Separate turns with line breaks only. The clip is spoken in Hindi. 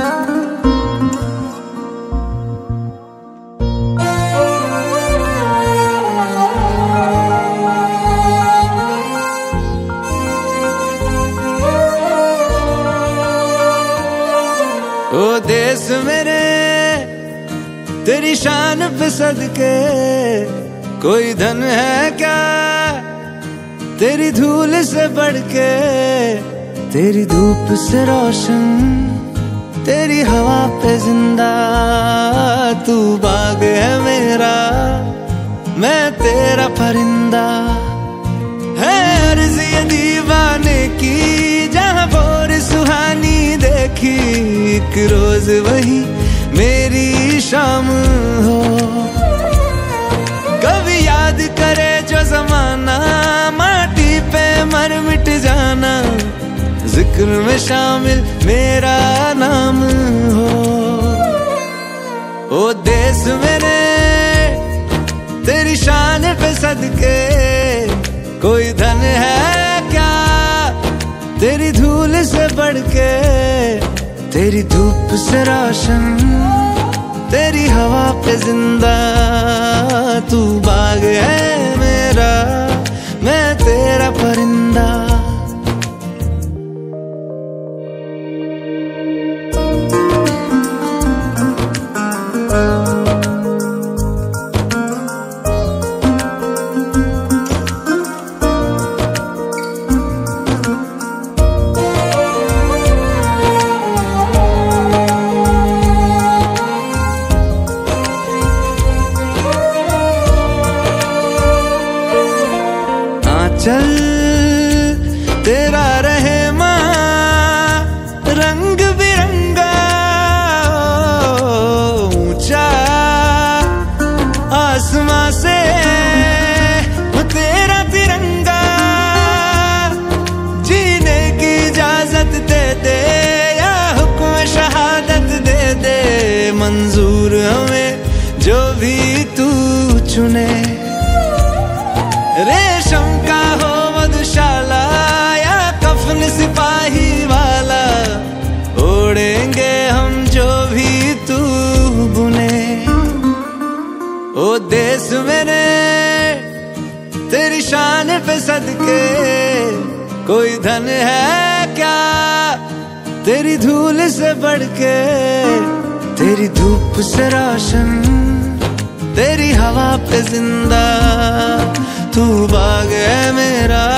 ओ देश मेरे, तेरी शान पे सदके, कोई धन है क्या? तेरी धूल से बढ़ के तेरी धूप से रोशन। तेरी हवा पे ज़िंदा, तू बाग है मेरा, मैं तेरा परिंदा। है अर्जी दीवाने की, जहाँ बोर सुहानी देखी, एक रोज वही मेरी शाम हो। ज़िक्र में शामिल मेरा नाम हो। ओ देश मेरे, तेरी शान पे सदके, कोई धन है क्या? तेरी धूल से बढ़ के तेरी धूप से रोशन, तेरी हवा पे ज़िंदा तू चल, तेरा रहे रंग बिरंगा ऊँचा आसमां से तेरा तिरंगा जीने की इजाज़त दे दे, या हुक्म शहादत दे दे, मंजूर हमें जो भी तू चुने। रेशम मधुशाला या कफन सिपाही वाला। ओढ़ेंगे हम जो भी तू बुने। ओ देश मेरे, तेरी शान पे सदके। कोई धन है क्या तेरी धूल से बढ़ के तेरी धूप से रोशन, तेरी हवा पे ज़िंदा। तू बाग है मेरा